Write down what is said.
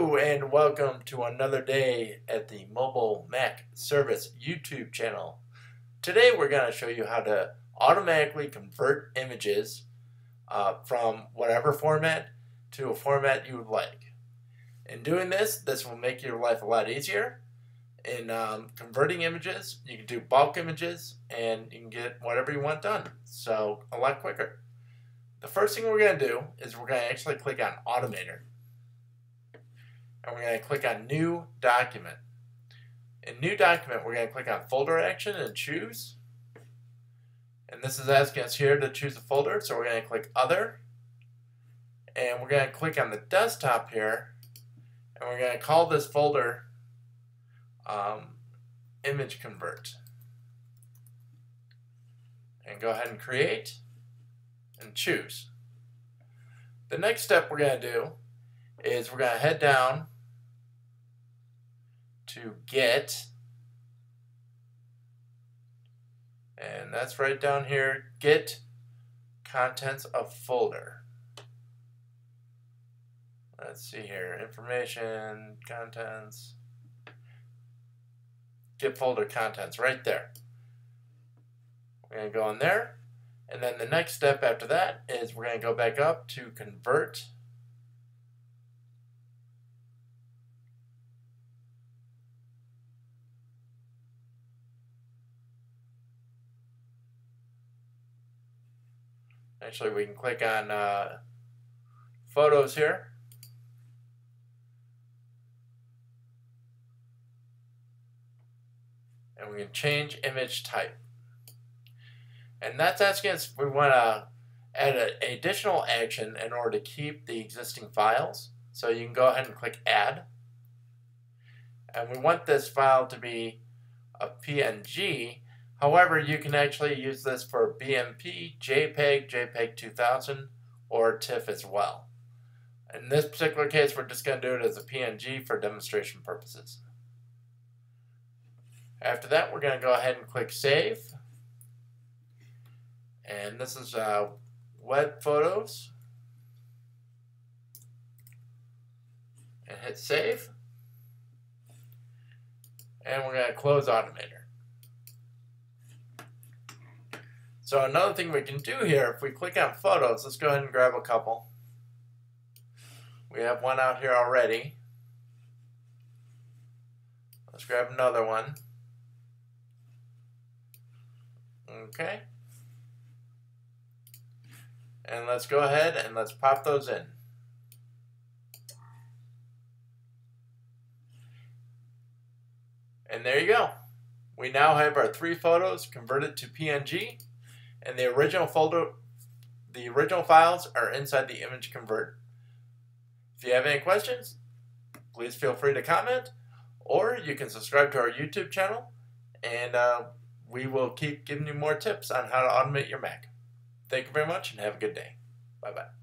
and welcome to another day at the Mobile Mac Service YouTube channel. Today we're going to show you how to automatically convert images uh, from whatever format to a format you would like. In doing this, this will make your life a lot easier. In um, converting images, you can do bulk images and you can get whatever you want done. So a lot quicker. The first thing we're going to do is we're going to actually click on Automator and we're going to click on New Document. In New Document, we're going to click on Folder Action and choose. And this is asking us here to choose a folder, so we're going to click Other. And we're going to click on the desktop here, and we're going to call this folder um, Image Convert. And go ahead and create and choose. The next step we're going to do is we're going to head down to get, and that's right down here, get contents of folder. Let's see here, information, contents, get folder contents right there. We're going to go in there, and then the next step after that is we're going to go back up to convert Actually, we can click on uh, photos here. And we can change image type. And that's asking us we want to add an additional action in order to keep the existing files. So you can go ahead and click add. And we want this file to be a PNG However, you can actually use this for BMP, JPEG, JPEG 2000, or TIFF as well. In this particular case, we're just going to do it as a PNG for demonstration purposes. After that, we're going to go ahead and click Save. And this is uh, web photos. And hit Save. And we're going to close Automator. So another thing we can do here, if we click on photos, let's go ahead and grab a couple. We have one out here already. Let's grab another one. Okay. And let's go ahead and let's pop those in. And there you go. We now have our three photos converted to PNG and the original folder the original files are inside the image convert. If you have any questions, please feel free to comment, or you can subscribe to our YouTube channel, and uh, we will keep giving you more tips on how to automate your Mac. Thank you very much, and have a good day. Bye bye.